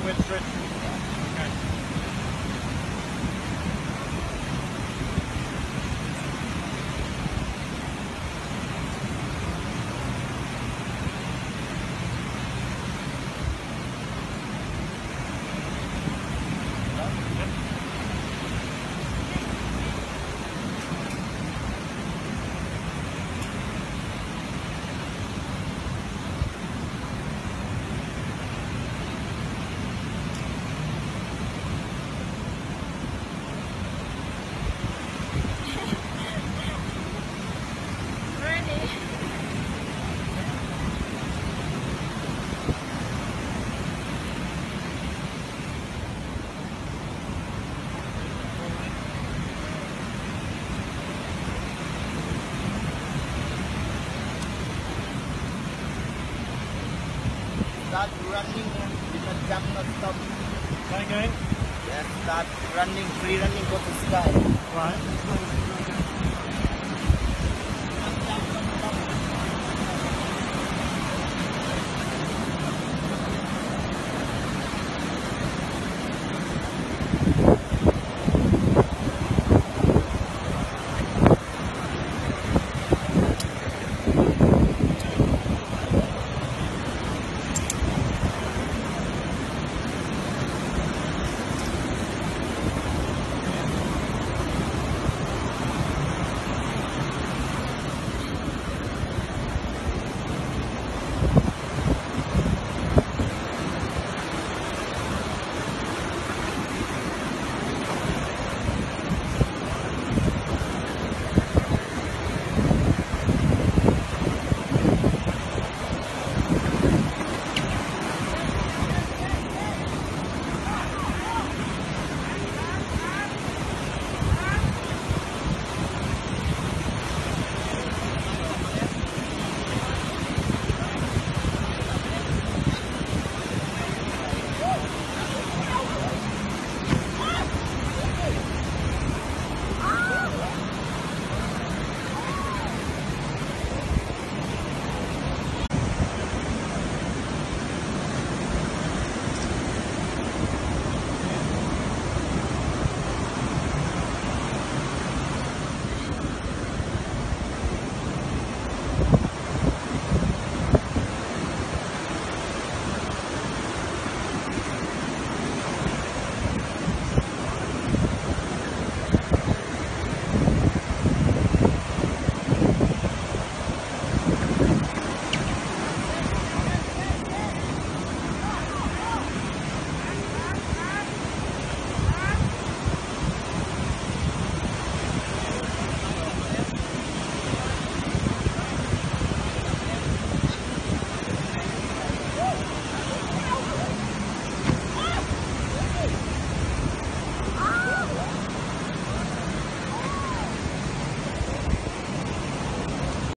switch, switch. Okay. Start running and not jump, not stop. Okay. Yes, start running, free running, go to sky. Right.